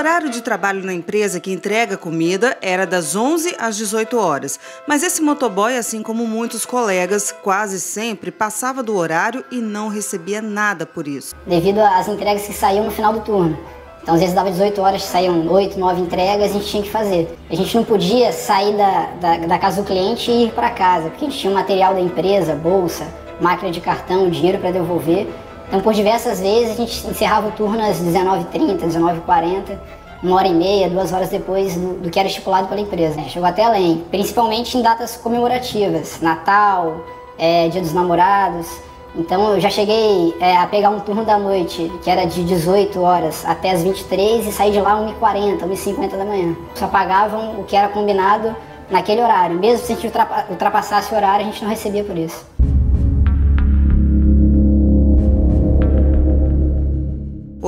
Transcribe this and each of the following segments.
horário de trabalho na empresa que entrega comida era das 11 às 18 horas, mas esse motoboy, assim como muitos colegas, quase sempre passava do horário e não recebia nada por isso. Devido às entregas que saíam no final do turno. Então, às vezes dava 18 horas, saíam 8, 9 entregas, a gente tinha que fazer. A gente não podia sair da, da, da casa do cliente e ir para casa, porque a gente tinha o material da empresa, bolsa, máquina de cartão, dinheiro para devolver. Então, por diversas vezes, a gente encerrava o turno às 19h30, 19h40, uma hora e meia, duas horas depois do, do que era estipulado pela empresa. Chegou até além, principalmente em datas comemorativas, Natal, é, Dia dos Namorados. Então eu já cheguei é, a pegar um turno da noite, que era de 18 horas até as 23 e sair de lá 1h40, 1h50 da manhã. Só pagavam o que era combinado naquele horário. Mesmo se a gente ultrapassasse o horário, a gente não recebia por isso.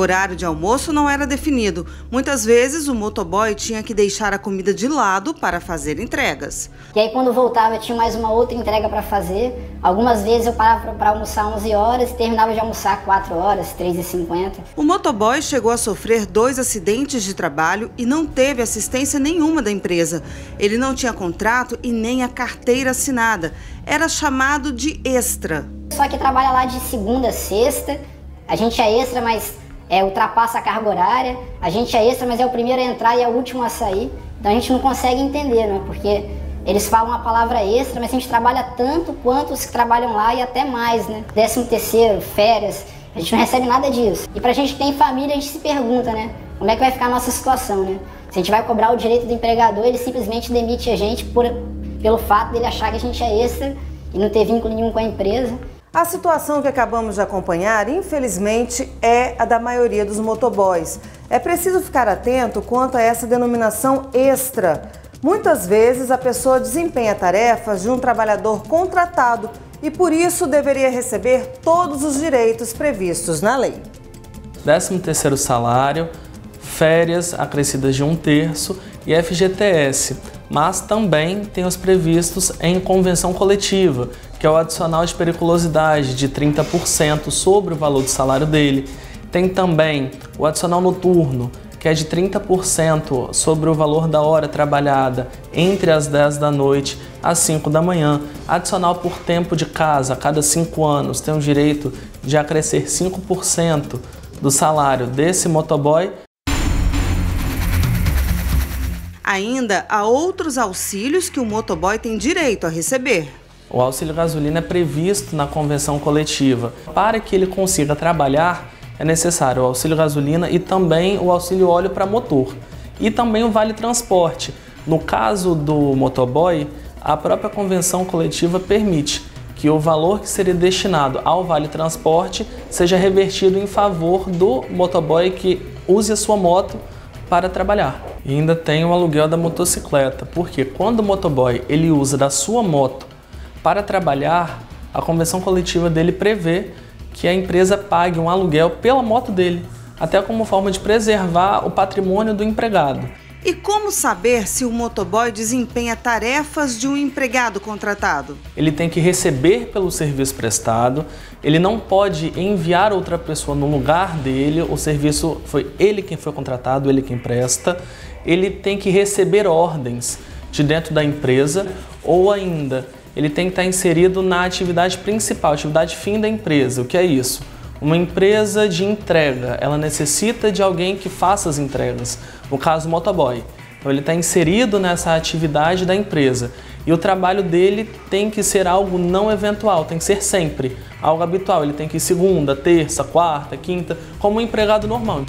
Horário de almoço não era definido. Muitas vezes o motoboy tinha que deixar a comida de lado para fazer entregas. E aí quando voltava tinha mais uma outra entrega para fazer. Algumas vezes eu parava para almoçar 11 horas e terminava de almoçar 4 horas, 3h50. O motoboy chegou a sofrer dois acidentes de trabalho e não teve assistência nenhuma da empresa. Ele não tinha contrato e nem a carteira assinada. Era chamado de extra. Só que trabalha lá de segunda a sexta. A gente é extra, mas é, ultrapassa a carga horária, a gente é extra, mas é o primeiro a entrar e é o último a sair. Então a gente não consegue entender, né? Porque eles falam a palavra extra, mas a gente trabalha tanto quanto os que trabalham lá e até mais, né? Décimo terceiro, férias, a gente não recebe nada disso. E pra gente que tem família, a gente se pergunta, né? Como é que vai ficar a nossa situação, né? Se a gente vai cobrar o direito do empregador, ele simplesmente demite a gente por, pelo fato dele achar que a gente é extra e não ter vínculo nenhum com a empresa. A situação que acabamos de acompanhar, infelizmente, é a da maioria dos motoboys. É preciso ficar atento quanto a essa denominação extra. Muitas vezes a pessoa desempenha tarefas de um trabalhador contratado e por isso deveria receber todos os direitos previstos na lei. 13 terceiro salário, férias acrescidas de um terço e FGTS, mas também tem os previstos em convenção coletiva, que é o adicional de periculosidade de 30% sobre o valor do salário dele. Tem também o adicional noturno, que é de 30% sobre o valor da hora trabalhada entre as 10 da noite às 5 da manhã. Adicional por tempo de casa, a cada 5 anos, tem o direito de acrescer 5% do salário desse motoboy. Ainda há outros auxílios que o motoboy tem direito a receber. O auxílio gasolina é previsto na convenção coletiva. Para que ele consiga trabalhar, é necessário o auxílio gasolina e também o auxílio óleo para motor. E também o vale transporte. No caso do motoboy, a própria convenção coletiva permite que o valor que seria destinado ao vale transporte seja revertido em favor do motoboy que use a sua moto para trabalhar. E ainda tem o aluguel da motocicleta, porque quando o motoboy ele usa da sua moto para trabalhar, a convenção coletiva dele prevê que a empresa pague um aluguel pela moto dele, até como forma de preservar o patrimônio do empregado. E como saber se o motoboy desempenha tarefas de um empregado contratado? Ele tem que receber pelo serviço prestado, ele não pode enviar outra pessoa no lugar dele, o serviço foi ele quem foi contratado, ele quem presta. Ele tem que receber ordens de dentro da empresa ou ainda ele tem que estar inserido na atividade principal, atividade fim da empresa. O que é isso? Uma empresa de entrega, ela necessita de alguém que faça as entregas, no caso o motoboy. Então ele está inserido nessa atividade da empresa e o trabalho dele tem que ser algo não eventual, tem que ser sempre algo habitual. Ele tem que ir segunda, terça, quarta, quinta, como um empregado normal.